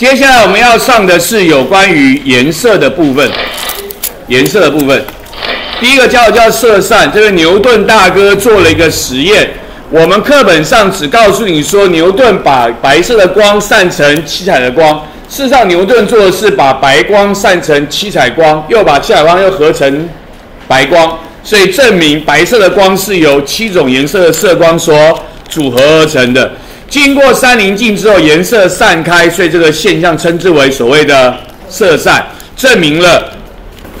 接下来我们要上的是有关于颜色的部分，颜色的部分。第一个叫叫色散，这个牛顿大哥做了一个实验。我们课本上只告诉你说，牛顿把白色的光散成七彩的光。事实上，牛顿做的是把白光散成七彩光，又把七彩光又合成白光，所以证明白色的光是由七种颜色的色光所组合而成的。经过三棱镜之后，颜色散开，所以这个现象称之为所谓的色散，证明了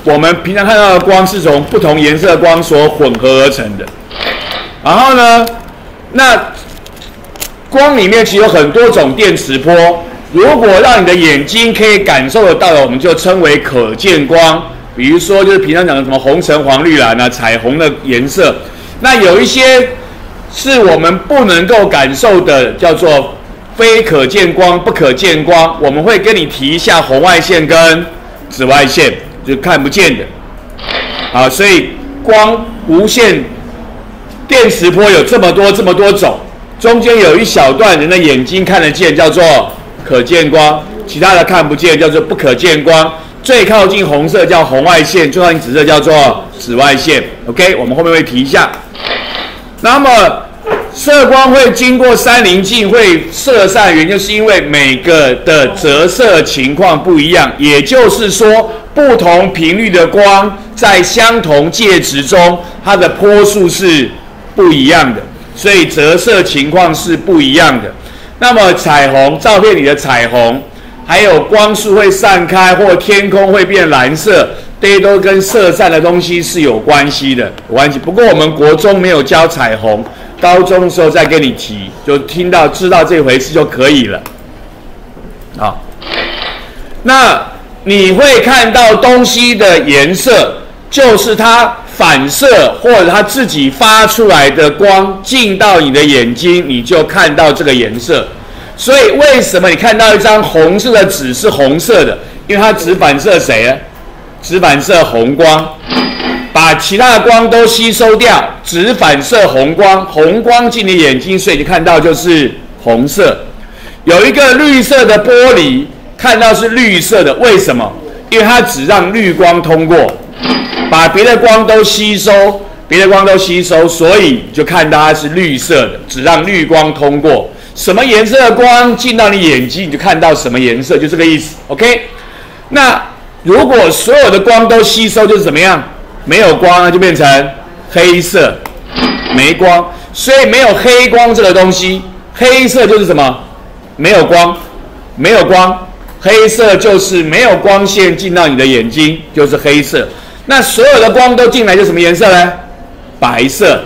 我们平常看到的光是从不同颜色光所混合而成的。然后呢，那光里面其实有很多种电磁波。如果让你的眼睛可以感受得到的，我们就称为可见光。比如说，就是平常讲的什么红橙黄绿蓝啊，彩虹的颜色。那有一些是我们不能够感受的，叫做非可见光、不可见光。我们会跟你提一下红外线跟紫外线，就看不见的。啊，所以光无线电磁波有这么多这么多种，中间有一小段人的眼睛看得见，叫做。可见光，其他的看不见，叫做不可见光。最靠近红色叫红外线，最靠近紫色叫做紫外线。OK，我们后面会提一下。那么色光会经过三棱镜会色散，原因就是因为每个的折射情况不一样，也就是说，不同频率的光在相同介质中，它的波数是不一样的，所以折射情况是不一样的。那么彩虹照片里的彩虹，还有光束会散开或天空会变蓝色，这些都跟色散的东西是有关系的，有关系。不过我们国中没有教彩虹，高中的时候再跟你提，就听到知道这回事就可以了。好，那你会看到东西的颜色，就是它。反射或者它自己发出来的光进到你的眼睛，你就看到这个颜色。所以为什么你看到一张红色的纸是红色的？因为它只反射谁啊？只反射红光，把其他的光都吸收掉，只反射红光。红光进你眼睛，所以你看到就是红色。有一个绿色的玻璃，看到是绿色的，为什么？因为它只让绿光通过。把别的光都吸收，别的光都吸收，所以就看到它是绿色的，只让绿光通过。什么颜色的光进到你眼睛，你就看到什么颜色，就这个意思。OK？那如果所有的光都吸收，就是怎么样？没有光，那就变成黑色，没光。所以没有黑光这个东西，黑色就是什么？没有光，没有光，黑色就是没有光线进到你的眼睛，就是黑色。那所有的光都进来就什么颜色呢？白色，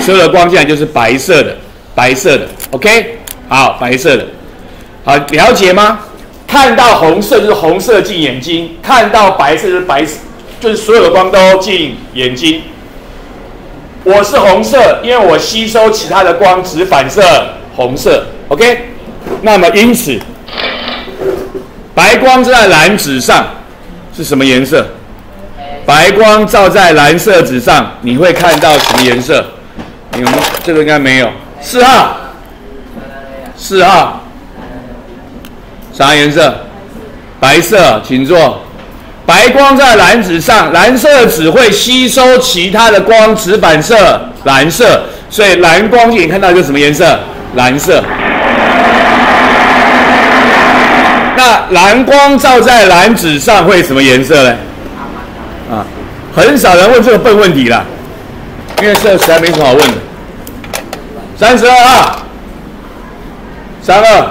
所有的光进来就是白色的，白色的，OK，好，白色的，好，了解吗？看到红色就是红色进眼睛，看到白色就是白色，就是所有的光都进眼睛。我是红色，因为我吸收其他的光，只反射红色，OK。那么因此，白光在蓝纸上是什么颜色？白光照在蓝色纸上，你会看到什么颜色？你们这个应该没有。四号，四号，啥颜色？白色，请坐。白光在蓝纸上，蓝色纸会吸收其他的光，只反射蓝色，所以蓝光你看到就什么颜色？蓝色。那蓝光照在蓝纸上会什么颜色呢？啊，很少人问这个笨问题了，因为这实在没什么好问的。三十二号，三二，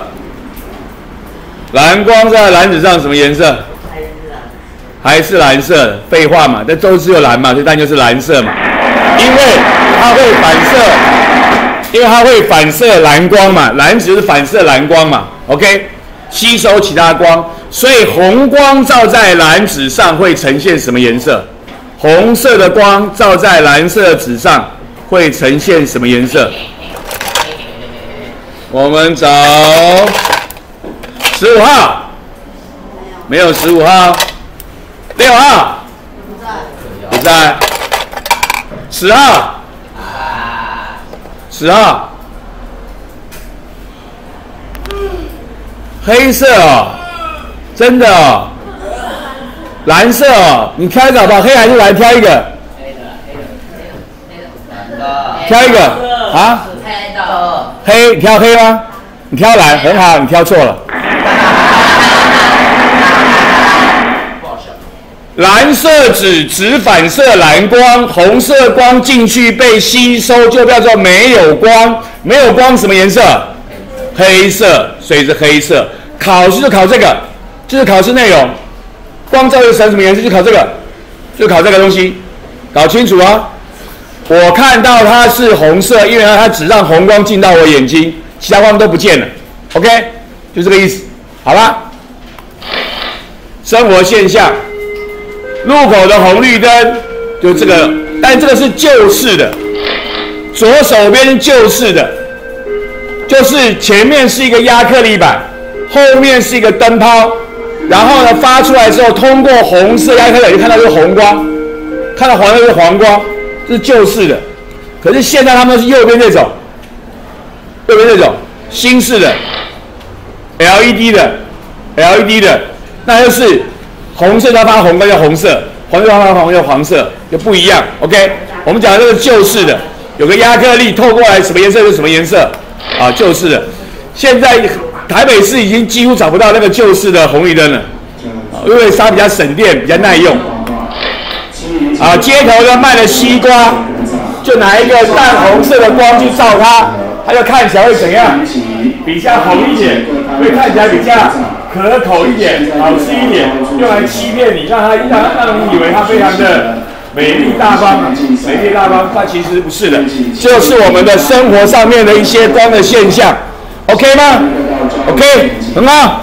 蓝光在蓝纸上什么颜色？还是蓝色？废话嘛，这都是有蓝嘛，所以当然就是蓝色嘛。因为它会反射，因为它会反射蓝光嘛，蓝纸是反射蓝光嘛，OK，吸收其他光。所以红光照在蓝纸上会呈现什么颜色？红色的光照在蓝色纸上会呈现什么颜色？我们找十五号，没有十五号，六号不在，不在，十号，十号，黑色哦。真的哦，蓝色哦，你挑一个好不好？黑还是蓝？挑一个，黑的，黑的，黑的，蓝的，挑一个啊？黑的，黑，你挑黑吗？你挑蓝，很好，你挑错了。蓝色指只反射蓝光，红色光进去被吸收就叫做没有光。没有光什么颜色？黑色，所以是黑色。考试就考这个，就是考试内容。光照射成什么颜色？就考这个，就考这个东西，搞清楚啊！我看到它是红色，因为它只让红光进到我眼睛，其他光都不见了。OK，就这个意思，好啦？生活现象，路口的红绿灯就这个，但这个是旧式的，左手边旧式的，就是前面是一个亚克力板，后面是一个灯泡，然后呢发出来之后，通过红色亚克力就看到是红光，看到黄色是黄光，这是旧式的。可是现在他们是右边这种，右边这种新式的 LED 的 LED 的，那就是红色它发红光叫红色，黄色发黄叫黄色，就不一样。OK，我们讲这个旧式的，有个亚克力透过来什么颜色就什么颜色啊，旧式的。现在台北市已经几乎找不到那个旧式的红绿灯了，因为它比较省电，比较耐用。啊，街头呢卖的西瓜，就拿一个淡红色的光去照它，它就看起来会怎样？比较红一点，会看起来比较可口一点，好吃一点，用来欺骗你，让他让让你以为他非常的美丽大方，美丽大方，但其实不是的，就是我们的生活上面的一些光的现象，OK 吗？OK，很好。